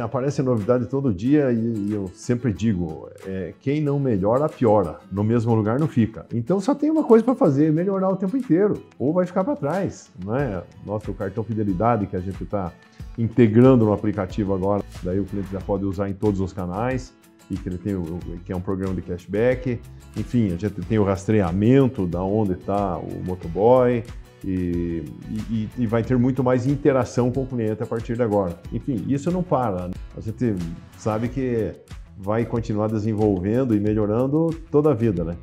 tem, aparece novidade todo dia e, e eu sempre digo, é, quem não melhora, piora. No mesmo lugar não fica. Então só tem uma coisa para fazer, melhorar o tempo inteiro. Ou vai ficar para trás, não é? Nosso cartão fidelidade que a gente está integrando no aplicativo agora, daí o cliente já pode usar em todos os canais e que ele tem o, que é um programa de cashback. Enfim, a gente tem o rastreamento da onde está o motoboy e, e, e, vai ter muito mais interação com o cliente a partir de agora. Enfim, isso não para. Né? A gente sabe que vai continuar desenvolvendo e melhorando toda a vida, né?